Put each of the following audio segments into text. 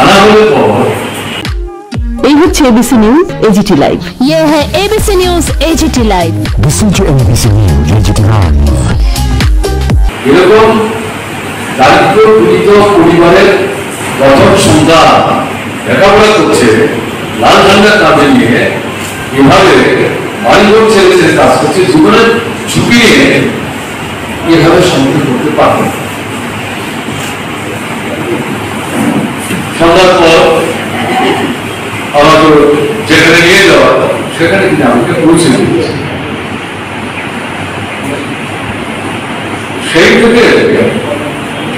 আনা হলে পর এই হচ্ছে এবিসি নিউজ এজিটি লাইভ ये है ABC news AGT live Listen to NBC News, Digital Live. এরকম দারিদ্র পীড়িত পরিবারের প্রথম সংখ্যা লেখাপড়া করছে লাল ঝান্ডার কাজে নিয়ে এভাবে বাড়িঘর ছেড়ে ছেড়ে কাজ করছে জীবনের ঝুঁকি নিয়ে এভাবে সম্মুখীন করতে পারবে সন্ধ্যার পর আমাকে যেখানে নিয়ে যাওয়া, সেখানে কিন্তু আমাকে পৌঁছে দিয়েছে সেই থেকে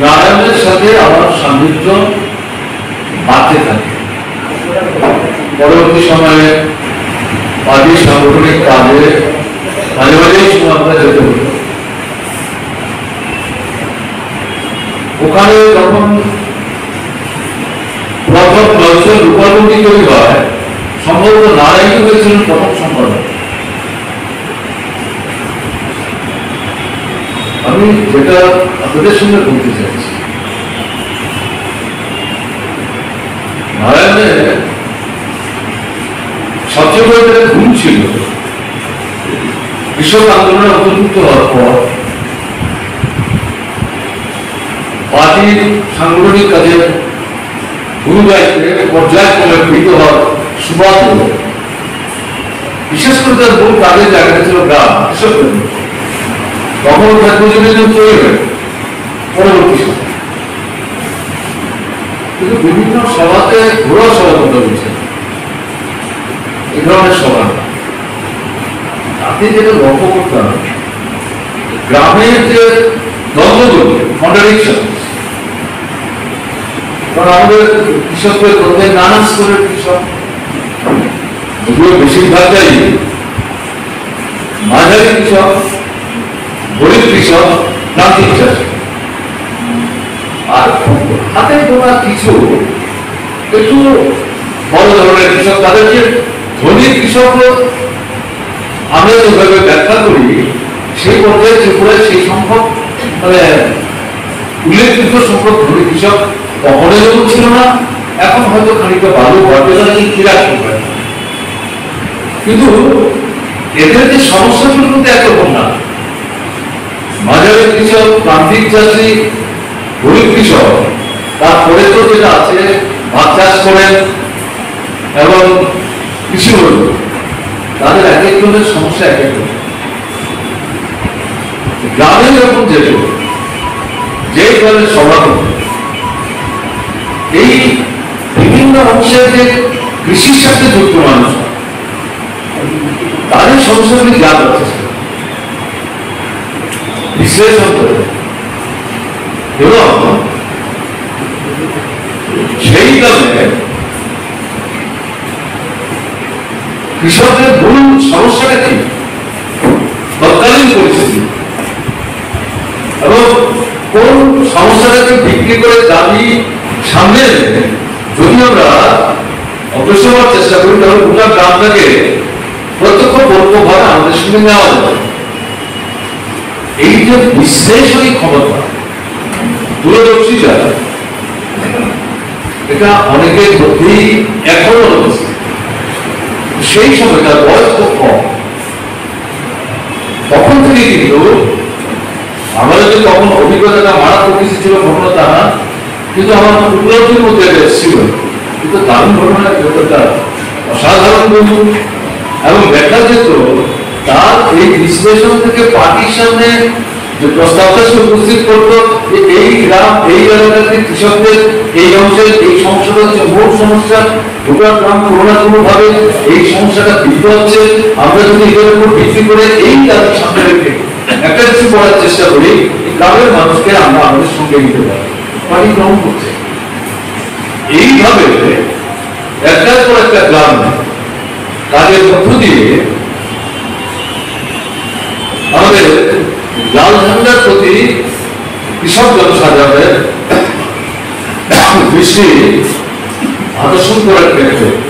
নারায়ণের সাথে আমার সান্নিধ্য বাড়তে থাকে। পরবর্তী সময়ে পার্টি সাংগঠনিক কাজে মাঝে মাঝে সময় আমরা যেতে হতো ওখানে প্রথম রূপাবতী তৈরি হয় সম্ভবত নারায়ণ হয়েছিলেন প্রথম সম্পাদক আমি যেটা আপনাদের সঙ্গে বলতে চাইছি নারায়ণে সবচেয়ে বড় ছিল। কৃষক আন্দোলনে অন্তর্ভুক্ত হওয়ার পর পার্টির সাংগঠনিক কাজে পর্যায়ক্রমে গৃহীত হওয়ার সুবাদ বিশেষ করে তার মূল কাজের জায়গাটা ছিল গ্রাম তখন প্রতিবেদন তৈরি হয় পরবর্তী সময়। কিন্তু বিভিন্ন সভাতে ঘোরা সভা কথা বলছেন এই ধরনের সভা। না। তাতে যেটা লক্ষ্য করতে হবে, গ্রামের যে দ্বন্দ্বগুলো কন্ট্রাডিকশন কারণ আমাদের কৃষকদের মধ্যে নানা স্তরের কৃষক। এগুলো বেশিরভাগটাই মাঝারি কৃষক, গরিব কৃষক প্রান্তিক চাষি আর হাতে গোনা কিছু, একটু বড় ধরনের কৃষক তাদেরকে ধনী কৃষক আমরা যেভাবে ব্যাখ্যা করি, সেই পর্যায়ে ত্রিপুরায় সেই সংখ্যক মানে উল্লেখযোগ্য সংখ্যক ধনী কৃষক তখন এরকম ছিল না। এখন হয়তো খানিকটা ভালো ঘটে না কি ক্রীড়া কিন্তু এদের যে সমস্যাগুলো কিন্তু একরকম না। মাঝারি কৃষক, প্রান্তিক চাষি, গরিব কৃষক, তারপরে তো যেটা আছে ভাত চাষ করেন এবং কৃষি মজুর তাদের এক এক জনের সমস্যা এক এক। গ্রামে যখন যেত যে দলের সভাপতি এই বিভিন্ন অংশে যে কৃষির সাথে যুক্ত মানুষ। তাদের সমস্যাগুলি যা করছে বিশ্লেষণ করে। এবং সেই কারণে কৃষকদের মূল সমস্যাটা কি? তৎকালীন পরিস্থিতি। এবং কোন সমস্যাটাকে বিক্রি করে দাবি সামনে যদি আমরা অগ্রসর হওয়ার চেষ্টা করি, তাহলে গোটা গ্রামটাকে প্রত্যক্ষ পরোক্ষভাবে আমাদের সঙ্গে নেওয়া যাবে এই যে বিশ্লেষণী ক্ষমতা, দূরদর্শী যারা, এটা অনেকের মধ্যেই এখনও রয়েছে। সেই সময় তার বয়স খুব কম। তখন থেকে কিন্তু আমাদের যে তখন অভিজ্ঞতাটা মারাত্মক কিছু ছিল, ঘটনা তা কিন্তু আমার উপলব্ধির মধ্যে এটা ছিল। কিন্তু দারুণ ঘটনা ব্যাপারটা অসাধারণ বন্ধু এবং দেখা যেত তার এই বিশ্লেষণ থেকে পার্টির সামনে যে প্রস্তাবটা সে উপস্থিত করতো যে এই গ্রাম, এই এলাকাতে কৃষকদের, এই অংশের, এই সমস্যাটা হচ্ছে মূল সমস্যা। গোটা গ্রাম কোনো না কোনো এই সমস্যাটা বৃদ্ধি হচ্ছে আমরা যদি এদের উপর ভিত্তি করে এই দাবি সামনে রেখে একটা কিছু করার চেষ্টা করি গ্রামের মানুষকে আমরা আমাদের সঙ্গে নিতে পারি। গ্রহণ করছে। এইভাবে একটার পর একটা গ্রাম কাজের মধ্য দিয়ে আমাদের লাল ঝান্ডার প্রতি কৃষক জনসাধারণের বেশি আকর্ষণ করার ক্ষেত্রে